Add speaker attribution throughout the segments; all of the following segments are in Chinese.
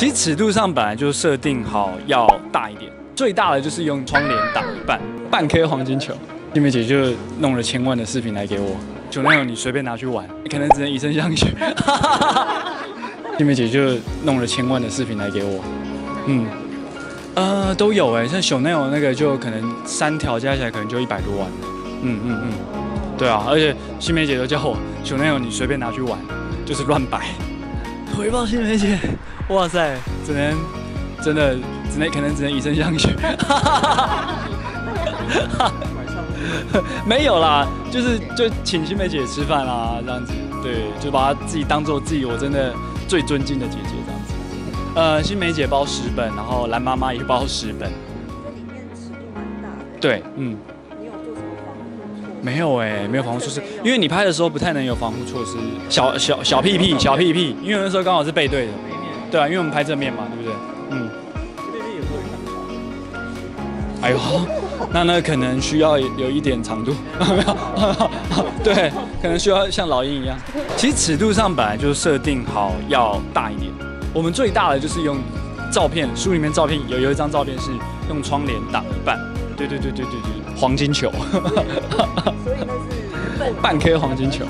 Speaker 1: 其实尺度上本来就设定好要大一点，最大的就是用窗帘挡一半，半颗黄金球。新梅姐就弄了千万的视频来给我，九那种你随便拿去玩，你可能只能以身相许。新梅姐就弄了千万的视频来给我，嗯，呃，都有哎，像熊那种那个就可能三条加起来可能就一百多万，嗯嗯嗯，对啊，而且新梅姐都叫我熊那种你随便拿去玩，就是乱摆。回报新梅姐，哇塞，只能真的只能可能只能以身相许。没有啦，就是就请新梅姐吃饭啦，这样子，对，就把她自己当做自己我真的最尊敬的姐姐这样子。呃，新梅姐包十本，然后蓝妈妈也包十本。
Speaker 2: 这里面尺度蛮大的。
Speaker 1: 对，嗯。
Speaker 2: 你有做什么防护措施？
Speaker 1: 没有哎，没有防护措施，因为你拍的时候不太能有防护措施。小小小屁屁，小屁屁，因为那时候刚好是背对的。对啊，因为我们拍正面嘛，对不对？嗯。背面有时候也看不哎呦。那那可能需要有一点长度，没有，对，可能需要像老鹰一样。其实尺度上本来就设定好要大一点。我们最大的就是用照片，书里面照片有有一张照片是用窗帘挡一半。对对对对对对，黄金球。
Speaker 2: 所以那是
Speaker 1: 半颗黄金球。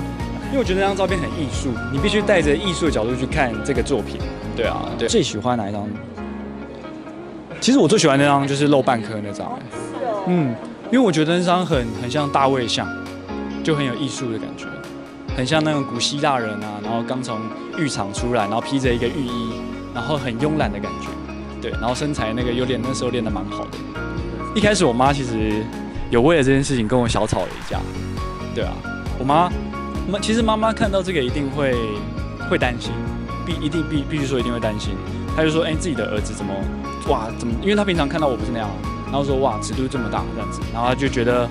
Speaker 1: 因为我觉得那张照片很艺术，你必须带着艺术的角度去看这个作品。对啊，对。最喜欢哪一张？其实我最喜欢那张就是露半颗那张。嗯，因为我觉得那张很很像大卫像，就很有艺术的感觉，很像那种古希腊人啊，然后刚从浴场出来，然后披着一个浴衣，然后很慵懒的感觉，对，然后身材那个有点那时候练得蛮好的。一开始我妈其实有为了这件事情跟我小吵了一架，对啊，我妈妈其实妈妈看到这个一定会会担心，必一定必必须说一定会担心，她就说，哎，自己的儿子怎么哇怎么，因为她平常看到我不是那样。然后说哇，尺度这么大这样子，然后他就觉得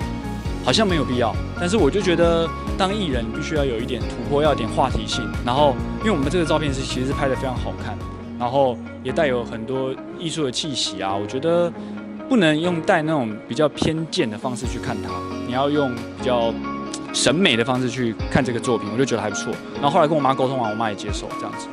Speaker 1: 好像没有必要。但是我就觉得当艺人必须要有一点突破，要点话题性。然后因为我们这个照片是其实是拍的非常好看，然后也带有很多艺术的气息啊。我觉得不能用带那种比较偏见的方式去看它，你要用比较审美的方式去看这个作品，我就觉得还不错。然后后来跟我妈沟通完，我妈也接受这样子。